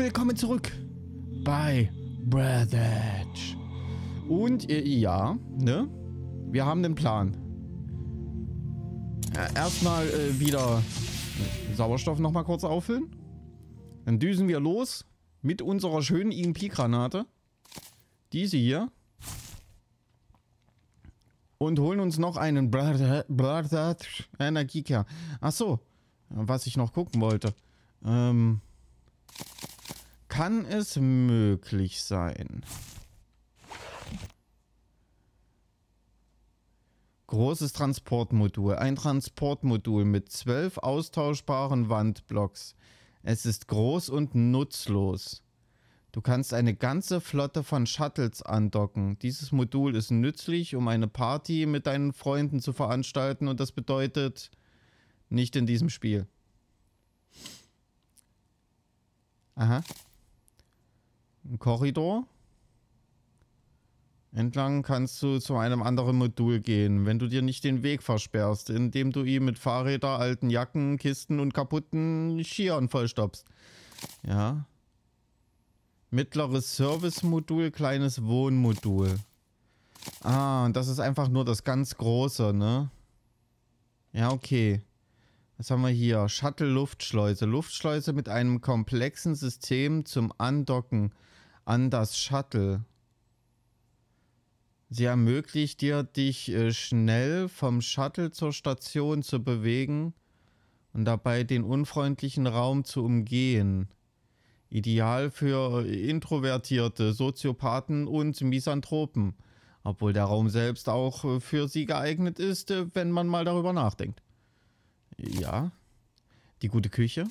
willkommen zurück bei Breath Edge. Und äh, ja, ne? Wir haben den Plan. Ja, Erstmal äh, wieder Sauerstoff nochmal kurz auffüllen. Dann düsen wir los mit unserer schönen EMP-Granate. Diese hier. Und holen uns noch einen Energiekern. Achso, was ich noch gucken wollte. Ähm, kann es möglich sein? Großes Transportmodul. Ein Transportmodul mit zwölf austauschbaren Wandblocks. Es ist groß und nutzlos. Du kannst eine ganze Flotte von Shuttles andocken. Dieses Modul ist nützlich, um eine Party mit deinen Freunden zu veranstalten und das bedeutet nicht in diesem Spiel. Aha. Ein Korridor. Entlang kannst du zu einem anderen Modul gehen, wenn du dir nicht den Weg versperrst, indem du ihn mit Fahrräder, alten Jacken, Kisten und kaputten Skiern vollstopfst. Ja. Mittleres Service-Modul, kleines Wohnmodul. Ah, und das ist einfach nur das ganz große, ne? Ja, okay. Was haben wir hier? Shuttle-Luftschleuse. Luftschleuse mit einem komplexen System zum Andocken an das Shuttle. Sie ermöglicht dir, dich äh, schnell vom Shuttle zur Station zu bewegen und dabei den unfreundlichen Raum zu umgehen. Ideal für Introvertierte, Soziopathen und Misanthropen. Obwohl der Raum selbst auch äh, für sie geeignet ist, äh, wenn man mal darüber nachdenkt. Ja. Die gute Küche.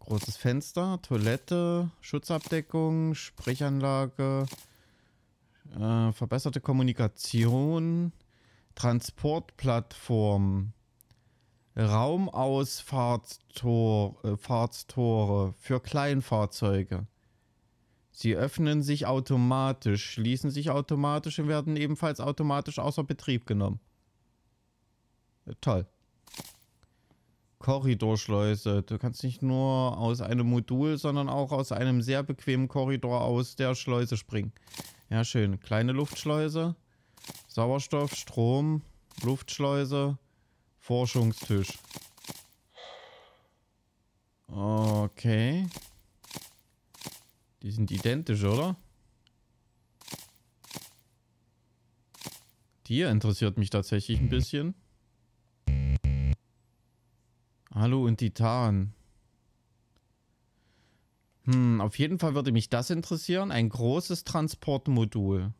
Großes Fenster, Toilette, Schutzabdeckung, Sprechanlage, äh, verbesserte Kommunikation, Transportplattform, Raumausfahrtstore äh, für Kleinfahrzeuge. Sie öffnen sich automatisch, schließen sich automatisch und werden ebenfalls automatisch außer Betrieb genommen. Toll. Korridorschleuse. Du kannst nicht nur aus einem Modul, sondern auch aus einem sehr bequemen Korridor aus der Schleuse springen. Ja, schön. Kleine Luftschleuse. Sauerstoff, Strom, Luftschleuse, Forschungstisch. Okay. Die sind identisch, oder? Die interessiert mich tatsächlich ein bisschen. Hallo und Titan. Hm, auf jeden Fall würde mich das interessieren. Ein großes Transportmodul.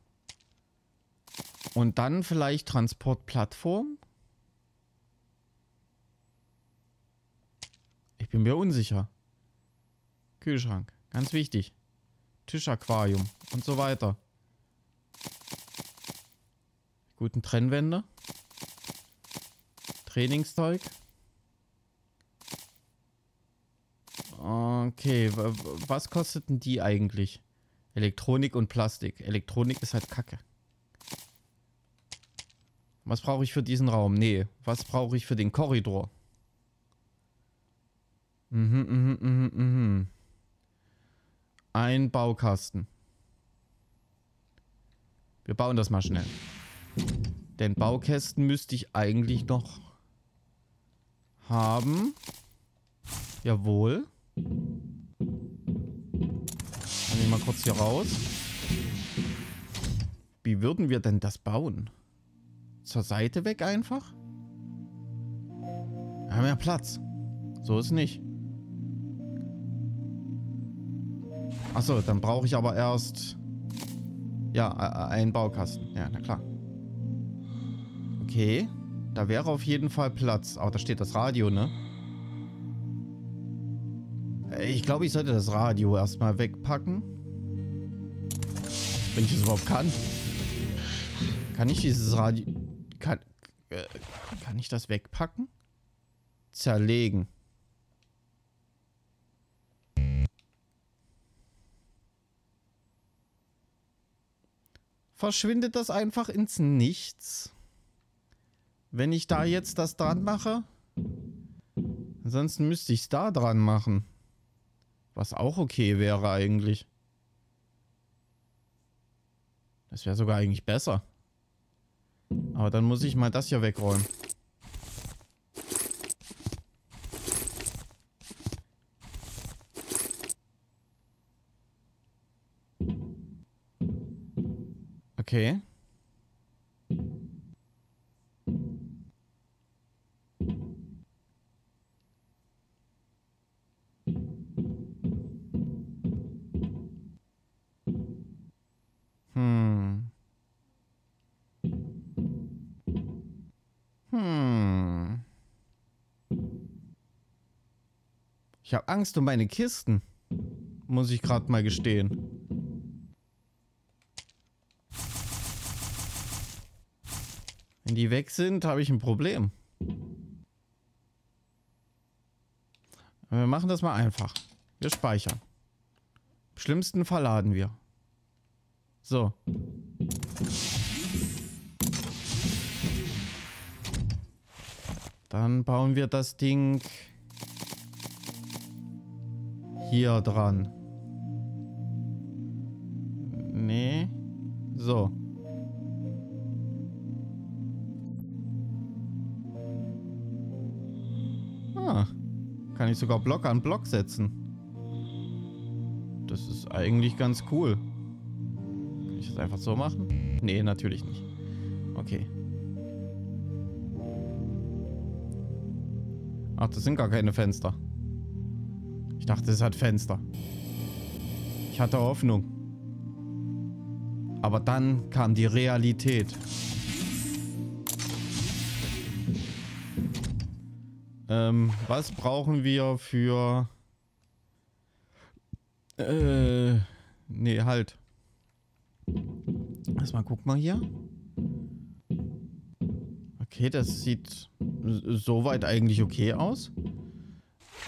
Und dann vielleicht Transportplattform? Ich bin mir unsicher. Kühlschrank, ganz wichtig. Tischaquarium und so weiter. Guten Trennwände. Trainingszeug. Okay, was kosteten die eigentlich? Elektronik und Plastik. Elektronik ist halt kacke. Was brauche ich für diesen Raum? Nee, was brauche ich für den Korridor? Mhm, mhm, mhm, mhm. Ein Baukasten. Wir bauen das mal schnell. Den Baukästen müsste ich eigentlich noch haben. Jawohl. Nehmen wir mal kurz hier raus. Wie würden wir denn das bauen? Zur Seite weg einfach? Wir haben ja Platz. So ist nicht. Achso, dann brauche ich aber erst... Ja, einen Baukasten. Ja, na klar. Okay. Da wäre auf jeden Fall Platz. Aber da steht das Radio, ne? Ich glaube, ich sollte das Radio erstmal wegpacken. Wenn ich es überhaupt kann. Kann ich dieses Radio... Kann, äh, kann ich das wegpacken? Zerlegen. Verschwindet das einfach ins Nichts? Wenn ich da jetzt das dran mache? Ansonsten müsste ich es da dran machen. Was auch okay wäre eigentlich. Das wäre sogar eigentlich besser. Aber dann muss ich mal das hier wegräumen. Okay. Ich habe Angst um meine Kisten. Muss ich gerade mal gestehen. Wenn die weg sind, habe ich ein Problem. Wir machen das mal einfach. Wir speichern. Im schlimmsten Fall laden wir. So. Dann bauen wir das Ding hier dran. Nee. So. Ah. Kann ich sogar Block an Block setzen. Das ist eigentlich ganz cool ich das einfach so machen? Nee, natürlich nicht. Okay. Ach, das sind gar keine Fenster. Ich dachte, es hat Fenster. Ich hatte Hoffnung. Aber dann kam die Realität. Ähm, was brauchen wir für... Äh... Nee, halt. Erstmal guck mal hier. Okay, das sieht soweit eigentlich okay aus.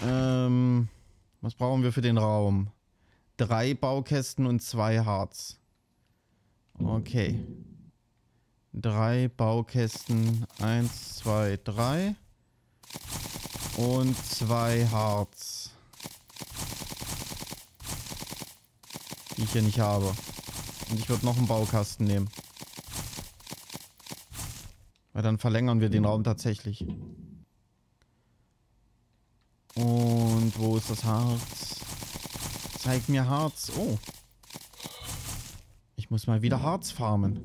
Ähm, was brauchen wir für den Raum? Drei Baukästen und zwei Harz. Okay. Drei Baukästen. Eins, zwei, drei. Und zwei Harz. Die ich hier nicht habe. Und ich würde noch einen Baukasten nehmen. Weil dann verlängern wir den Raum tatsächlich. Und wo ist das Harz? Zeig mir Harz. Oh. Ich muss mal wieder Harz farmen.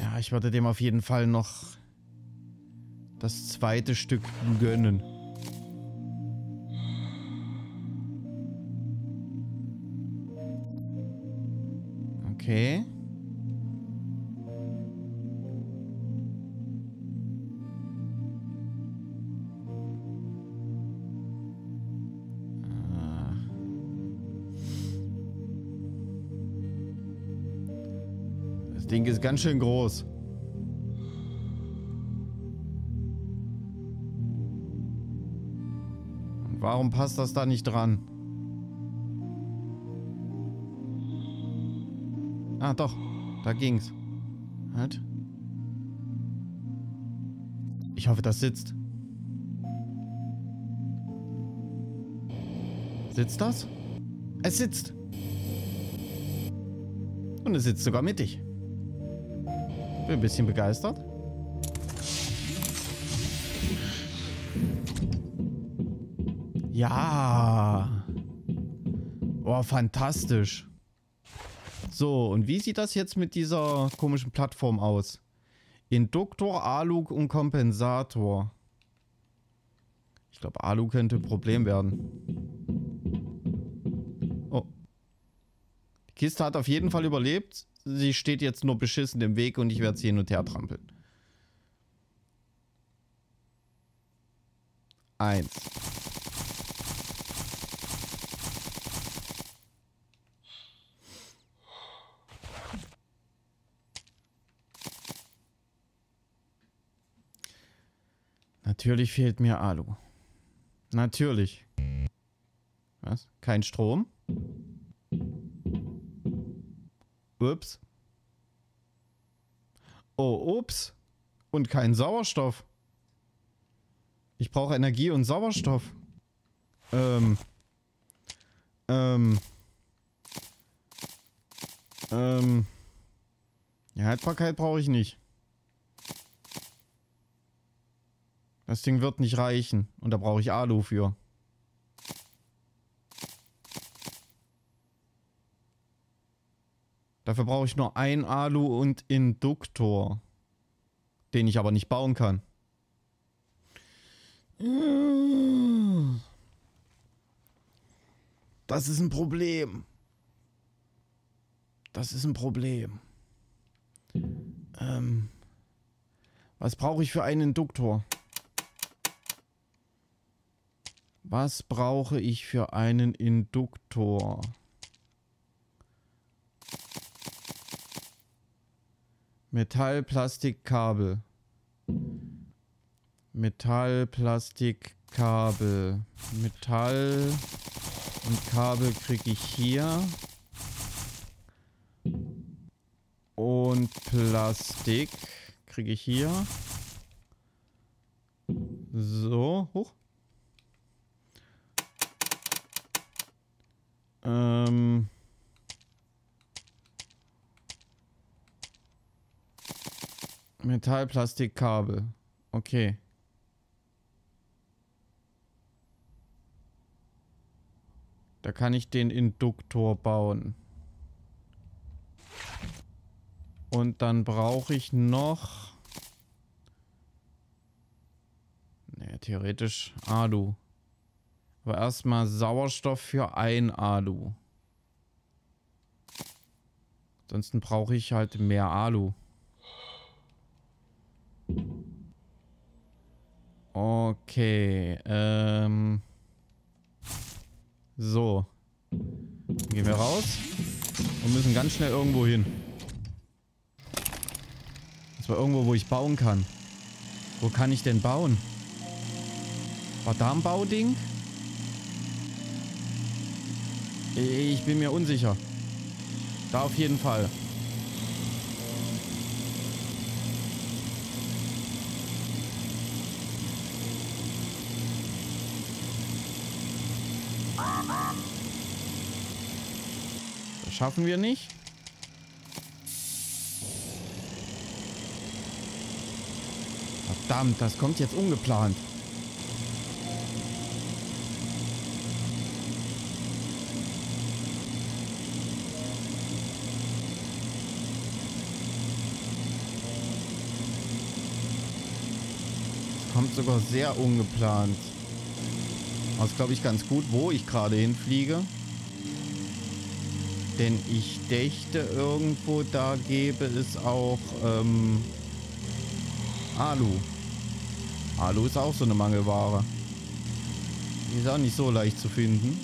Ja, ich würde dem auf jeden Fall noch das zweite Stück gönnen. Ding ist ganz schön groß. Und warum passt das da nicht dran? Ah, doch. Da ging's. Halt. Ich hoffe, das sitzt. Sitzt das? Es sitzt. Und es sitzt sogar mittig. Bin ein bisschen begeistert. Ja. Oh, fantastisch. So, und wie sieht das jetzt mit dieser komischen Plattform aus? Induktor, Alu und Kompensator. Ich glaube, Alu könnte ein Problem werden. Oh. Die Kiste hat auf jeden Fall überlebt. Sie steht jetzt nur beschissen im Weg und ich werde sie hin und her trampeln. Eins. Natürlich fehlt mir Alu. Natürlich. Was? Kein Strom? Ups. Oh, ups. Und kein Sauerstoff. Ich brauche Energie und Sauerstoff. Ähm. Ähm. Ähm. Ja, Haltbarkeit brauche ich nicht. Das Ding wird nicht reichen. Und da brauche ich Alu für. Dafür brauche ich nur ein Alu und Induktor. Den ich aber nicht bauen kann. Das ist ein Problem. Das ist ein Problem. Ähm, was brauche ich für einen Induktor? Was brauche ich für einen Induktor? Metall, Plastik, Kabel. Metall, Plastik, Kabel. Metall und Kabel kriege ich hier. Und Plastik kriege ich hier. So, hoch. Ähm. Metall, Plastik, Kabel. Okay. Da kann ich den Induktor bauen. Und dann brauche ich noch... Ne, theoretisch Alu. Aber erstmal Sauerstoff für ein Alu. Ansonsten brauche ich halt mehr Alu. Okay, ähm... So. Dann gehen wir raus und müssen ganz schnell irgendwo hin. Das war irgendwo, wo ich bauen kann. Wo kann ich denn bauen? War da ein Bauding? Ich bin mir unsicher. Da auf jeden Fall. Schaffen wir nicht. Verdammt, das kommt jetzt ungeplant. kommt sogar sehr ungeplant. Aber ist, glaube ich, ganz gut, wo ich gerade hinfliege. Denn ich dächte, irgendwo da gäbe es auch ähm, Alu. Alu ist auch so eine Mangelware. Die ist auch nicht so leicht zu finden.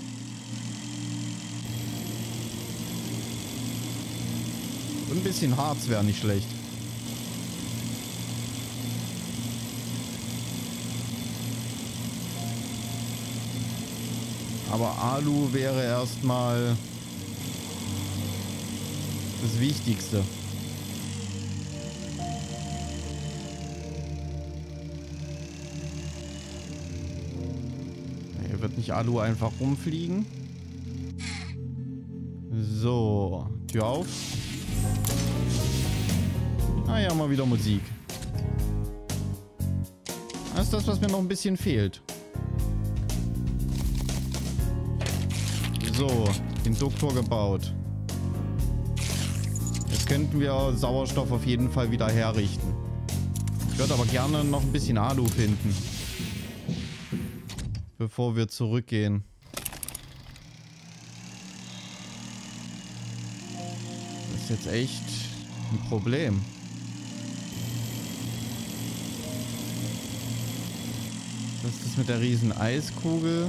Und ein bisschen Harz wäre nicht schlecht. Aber Alu wäre erstmal das Wichtigste. Hier wird nicht Alu einfach rumfliegen. So, Tür auf. Ah ja, mal wieder Musik. Das ist das, was mir noch ein bisschen fehlt. So, Induktor gebaut. Könnten wir Sauerstoff auf jeden Fall wieder herrichten. Ich würde aber gerne noch ein bisschen Alu finden. Bevor wir zurückgehen. Das ist jetzt echt ein Problem. Das ist das mit der riesen Eiskugel.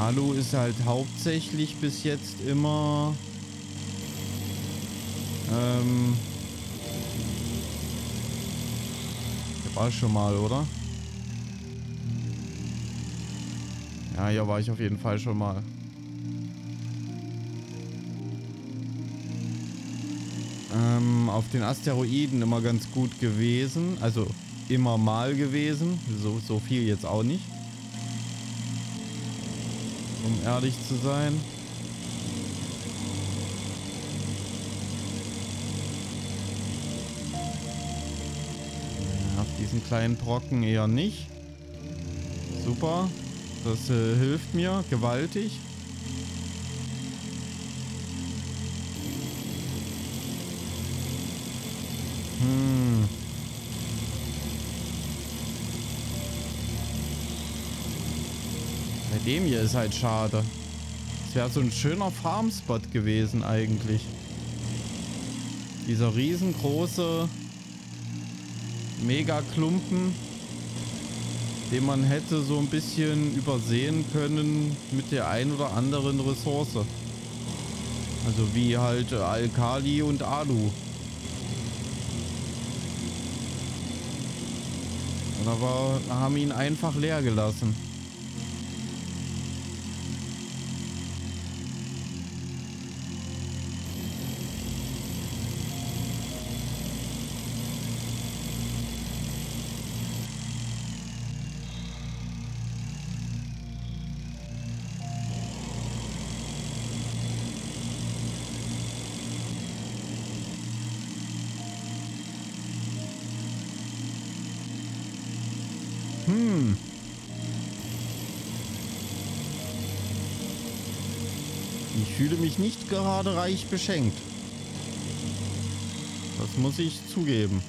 Alu ist halt hauptsächlich bis jetzt immer ähm war schon mal, oder? Ja, hier war ich auf jeden Fall schon mal. ähm, auf den Asteroiden immer ganz gut gewesen. Also immer mal gewesen. So, so viel jetzt auch nicht. Um ehrlich zu sein. Auf diesen kleinen Brocken eher nicht. Super. Das äh, hilft mir gewaltig. Dem hier ist halt schade. Es wäre so ein schöner Farmspot gewesen eigentlich. Dieser riesengroße Mega-Klumpen, den man hätte so ein bisschen übersehen können mit der ein oder anderen Ressource. Also wie halt Alkali und Alu. Aber haben ihn einfach leer gelassen. Fühle mich nicht gerade reich beschenkt. Das muss ich zugeben.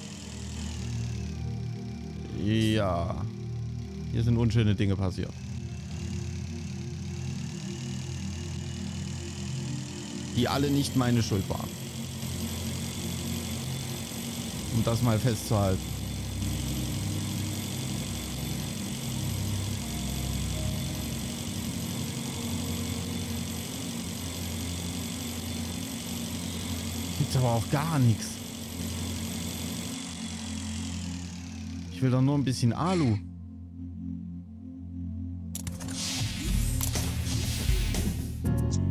Ja. Hier sind unschöne Dinge passiert. Die alle nicht meine Schuld waren. Um das mal festzuhalten. Gibt's aber auch gar nichts. Ich will doch nur ein bisschen Alu.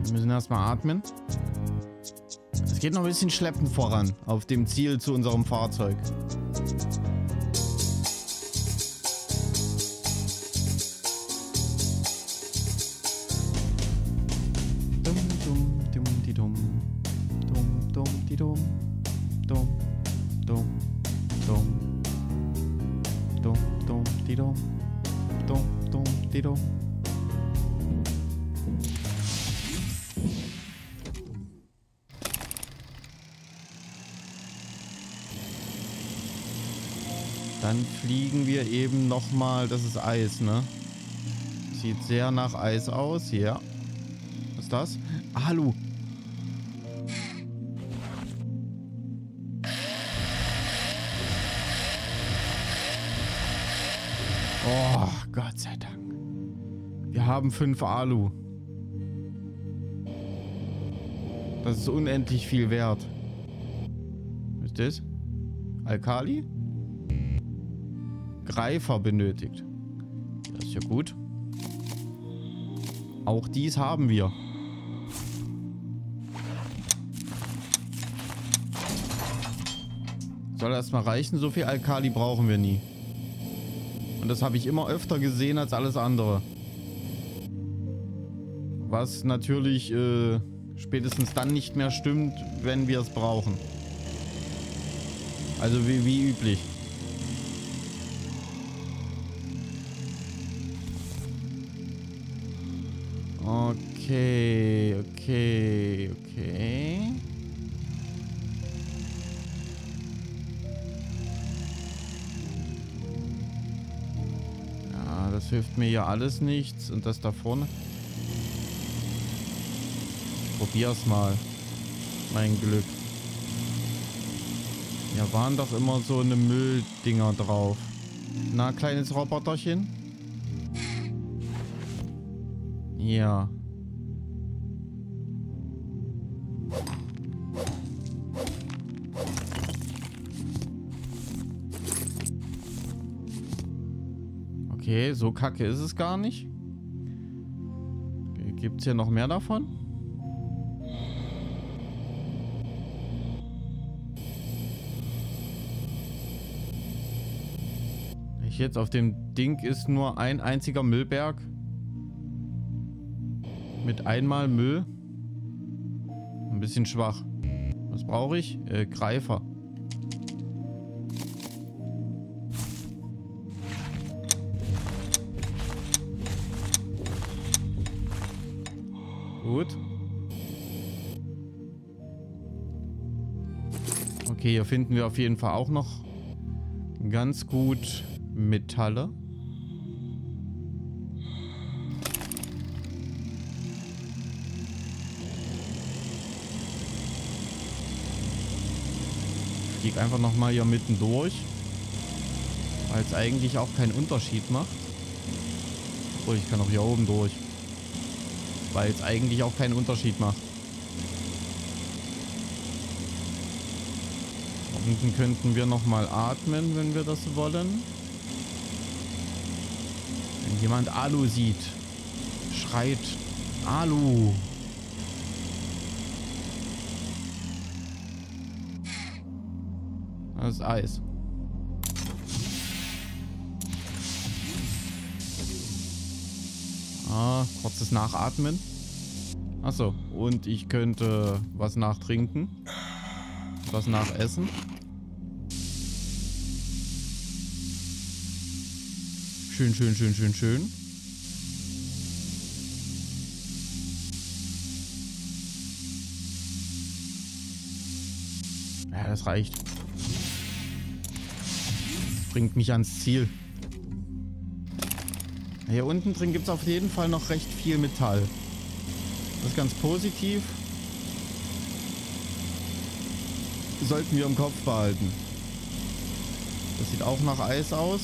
Wir müssen erstmal atmen. Es geht noch ein bisschen schleppend voran auf dem Ziel zu unserem Fahrzeug. Dann fliegen wir eben nochmal. Das ist Eis, ne? Sieht sehr nach Eis aus. Ja. Was ist das? Alu. Haben fünf Alu. Das ist unendlich viel wert. Was ist das? Alkali? Greifer benötigt. Das ist ja gut. Auch dies haben wir. Soll erstmal reichen, so viel Alkali brauchen wir nie. Und das habe ich immer öfter gesehen als alles andere. Was natürlich äh, spätestens dann nicht mehr stimmt, wenn wir es brauchen. Also wie, wie üblich. Okay, okay, okay. Ja, das hilft mir ja alles nichts. Und das da vorne. Probier's mal. Mein Glück. Ja, waren doch immer so eine Mülldinger drauf. Na, kleines Roboterchen. Ja. Okay, so kacke ist es gar nicht. Gibt es hier noch mehr davon? Jetzt auf dem Ding ist nur ein einziger Müllberg. Mit einmal Müll. Ein bisschen schwach. Was brauche ich? Äh, Greifer. Gut. Okay, hier finden wir auf jeden Fall auch noch ganz gut Metalle. Flieg einfach nochmal hier mitten durch. Weil es eigentlich auch keinen Unterschied macht. Obwohl, ich kann auch hier oben durch. Weil es eigentlich auch keinen Unterschied macht. Unten könnten wir nochmal atmen, wenn wir das wollen. Jemand Alu sieht, schreit Alu. Das ist Eis. Ah, kurzes Nachatmen. Achso, und ich könnte was nachtrinken. Was nachessen. Schön, schön, schön, schön, schön. Ja, das reicht. Bringt mich ans Ziel. Hier unten drin gibt es auf jeden Fall noch recht viel Metall. Das ist ganz positiv. Sollten wir im Kopf behalten. Das sieht auch nach Eis aus.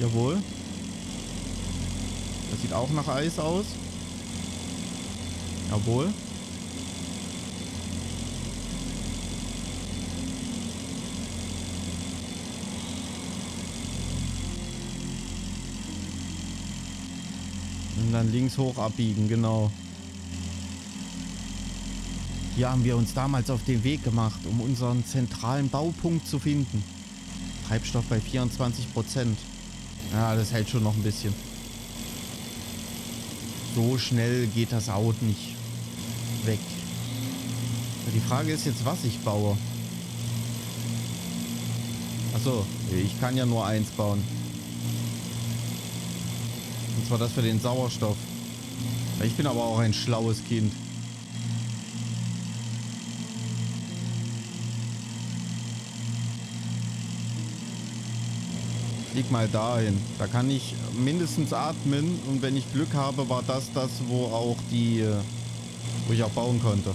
Jawohl. Das sieht auch nach Eis aus. Jawohl. Und dann links hoch abbiegen, genau. Hier haben wir uns damals auf den Weg gemacht, um unseren zentralen Baupunkt zu finden. Treibstoff bei 24 Prozent. Ja, das hält schon noch ein bisschen. So schnell geht das Auto nicht weg. Die Frage ist jetzt, was ich baue. Achso, ich kann ja nur eins bauen. Und zwar das für den Sauerstoff. Ich bin aber auch ein schlaues Kind. Flieg mal dahin. Da kann ich mindestens atmen und wenn ich Glück habe, war das das, wo auch die, äh, wo ich auch bauen konnte.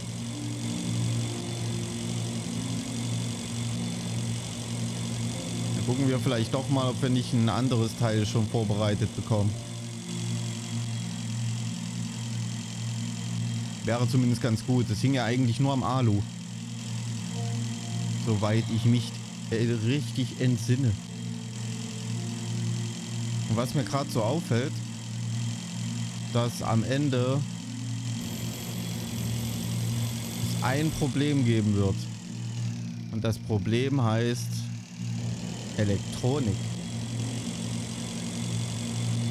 Dann gucken wir vielleicht doch mal, ob wir nicht ein anderes Teil schon vorbereitet bekommen. Wäre zumindest ganz gut. Das hing ja eigentlich nur am Alu. Soweit ich mich äh, richtig entsinne. Und was mir gerade so auffällt, dass am Ende es ein Problem geben wird. Und das Problem heißt Elektronik.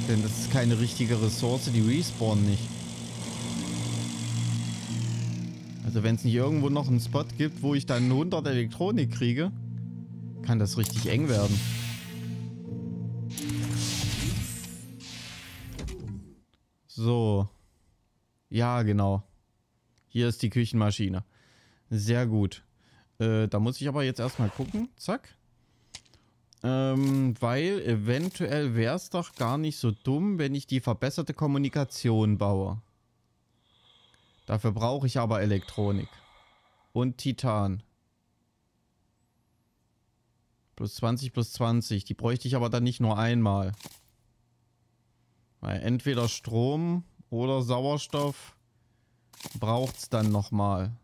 Denn das ist keine richtige Ressource, die respawnen nicht. Also wenn es nicht irgendwo noch einen Spot gibt, wo ich dann 100 Elektronik kriege, kann das richtig eng werden. So. Ja, genau. Hier ist die Küchenmaschine. Sehr gut. Äh, da muss ich aber jetzt erstmal gucken. Zack. Ähm, weil eventuell wäre es doch gar nicht so dumm, wenn ich die verbesserte Kommunikation baue. Dafür brauche ich aber Elektronik. Und Titan. Plus 20 plus 20. Die bräuchte ich aber dann nicht nur einmal. Weil entweder Strom oder Sauerstoff braucht es dann nochmal.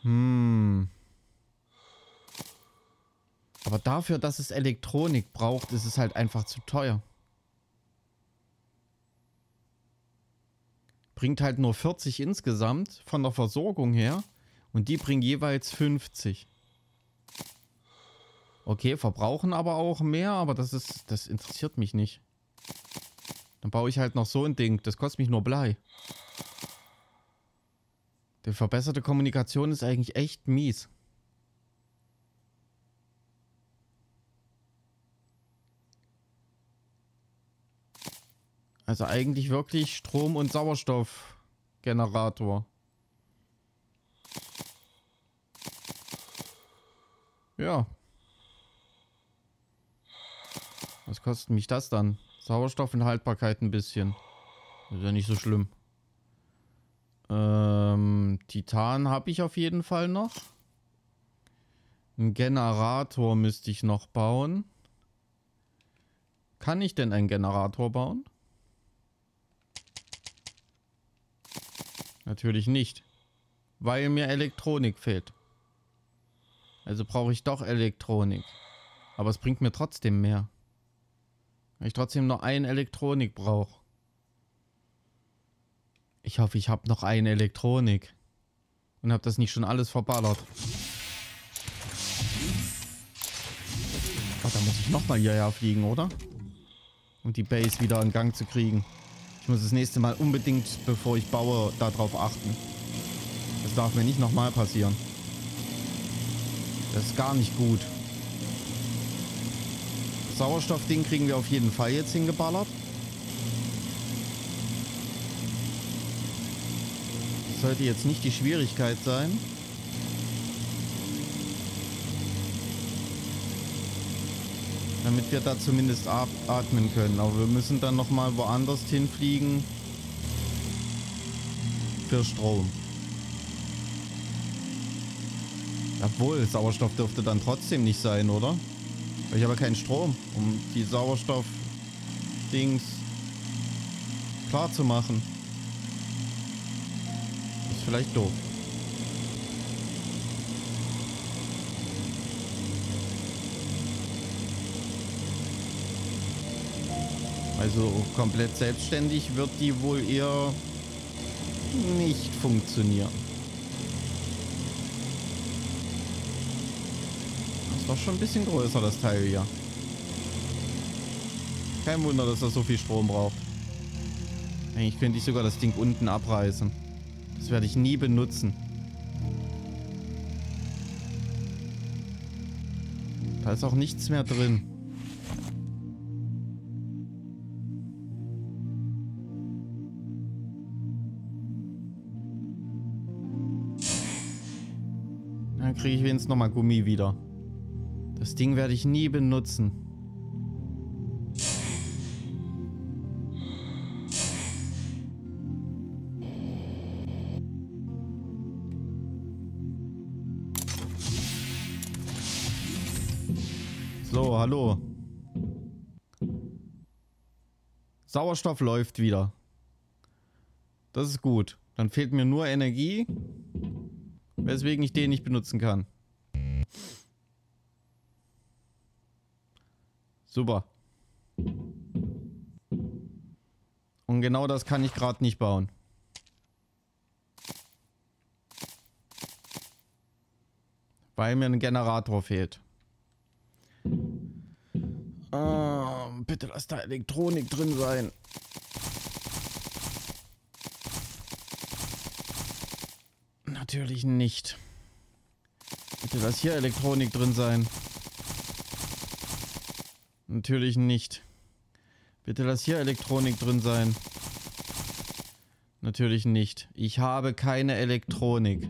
Hm. Aber dafür, dass es Elektronik braucht, ist es halt einfach zu teuer. Bringt halt nur 40 insgesamt von der Versorgung her. Und die bringen jeweils 50. Okay, verbrauchen aber auch mehr, aber das ist, das interessiert mich nicht. Dann baue ich halt noch so ein Ding. Das kostet mich nur Blei. Die verbesserte Kommunikation ist eigentlich echt mies. Also eigentlich wirklich Strom- und Sauerstoffgenerator. Ja. Was kostet mich das dann? Sauerstoff und Haltbarkeit ein bisschen. Ist ja nicht so schlimm. Ähm, Titan habe ich auf jeden Fall noch. Ein Generator müsste ich noch bauen. Kann ich denn einen Generator bauen? Natürlich nicht. Weil mir Elektronik fehlt. Also brauche ich doch Elektronik. Aber es bringt mir trotzdem mehr. Weil ich trotzdem noch ein Elektronik brauche. Ich hoffe, ich habe noch eine Elektronik. Und habe das nicht schon alles verballert. Oh, da muss ich nochmal hierher fliegen, oder? Um die Base wieder in Gang zu kriegen. Ich muss das nächste Mal unbedingt, bevor ich baue, darauf achten. Das darf mir nicht nochmal passieren. Das ist gar nicht gut. Sauerstoffding kriegen wir auf jeden Fall jetzt hingeballert. Das sollte jetzt nicht die Schwierigkeit sein. Damit wir da zumindest atmen können. Aber wir müssen dann nochmal woanders hinfliegen. Für Strom. Obwohl, Sauerstoff dürfte dann trotzdem nicht sein, oder? Ich habe keinen Strom, um die Sauerstoff-Dings klar zu machen. Ist vielleicht doof. Also komplett selbstständig wird die wohl eher nicht funktionieren. War schon ein bisschen größer, das Teil hier. Kein Wunder, dass das so viel Strom braucht. Eigentlich könnte ich sogar das Ding unten abreißen. Das werde ich nie benutzen. Da ist auch nichts mehr drin. Dann kriege ich wenigstens nochmal Gummi wieder. Das Ding werde ich nie benutzen. So, hallo. Sauerstoff läuft wieder. Das ist gut. Dann fehlt mir nur Energie, weswegen ich den nicht benutzen kann. Super. Und genau das kann ich gerade nicht bauen. Weil mir ein Generator fehlt. Oh, bitte lass da Elektronik drin sein. Natürlich nicht. Bitte lass hier Elektronik drin sein. Natürlich nicht. Bitte lass hier Elektronik drin sein. Natürlich nicht. Ich habe keine Elektronik.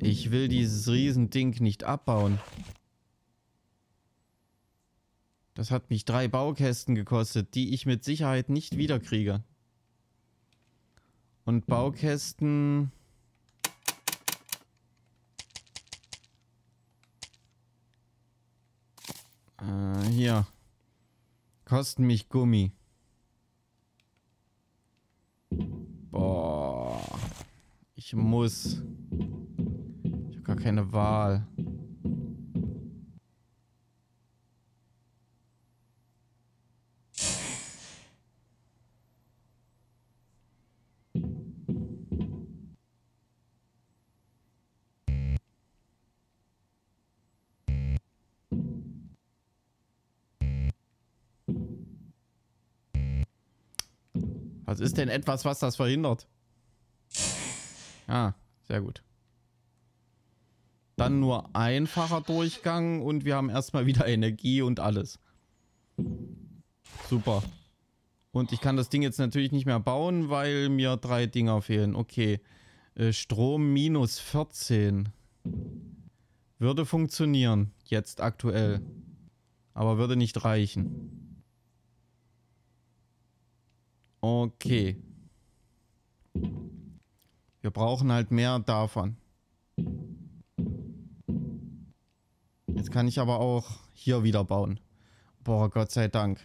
Ich will dieses Riesending nicht abbauen. Das hat mich drei Baukästen gekostet, die ich mit Sicherheit nicht wiederkriege. Und Baukästen... Äh, hier. Kosten mich Gummi. Boah. Ich muss. Ich habe gar keine Wahl. Was ist denn etwas, was das verhindert? Ah, sehr gut. Dann nur einfacher Durchgang und wir haben erstmal wieder Energie und alles. Super. Und ich kann das Ding jetzt natürlich nicht mehr bauen, weil mir drei Dinger fehlen. Okay. Äh, Strom minus 14. Würde funktionieren. Jetzt aktuell. Aber würde nicht reichen. Okay. Wir brauchen halt mehr davon. Jetzt kann ich aber auch hier wieder bauen. Boah, Gott sei Dank.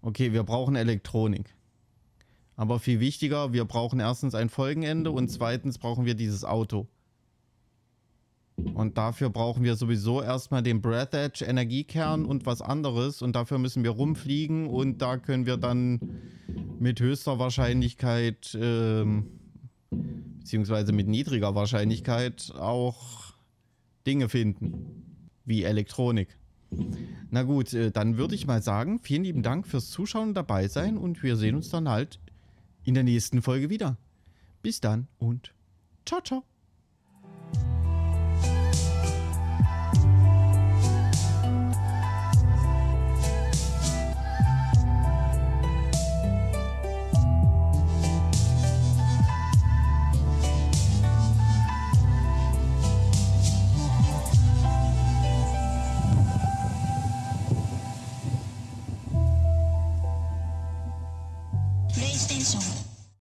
Okay, wir brauchen Elektronik. Aber viel wichtiger, wir brauchen erstens ein Folgenende und zweitens brauchen wir dieses Auto. Und dafür brauchen wir sowieso erstmal den Breath Edge Energiekern und was anderes. Und dafür müssen wir rumfliegen und da können wir dann mit höchster Wahrscheinlichkeit, ähm, beziehungsweise mit niedriger Wahrscheinlichkeit auch Dinge finden. Wie Elektronik. Na gut, äh, dann würde ich mal sagen, vielen lieben Dank fürs Zuschauen und dabei sein und wir sehen uns dann halt in der nächsten Folge wieder. Bis dann und ciao, ciao.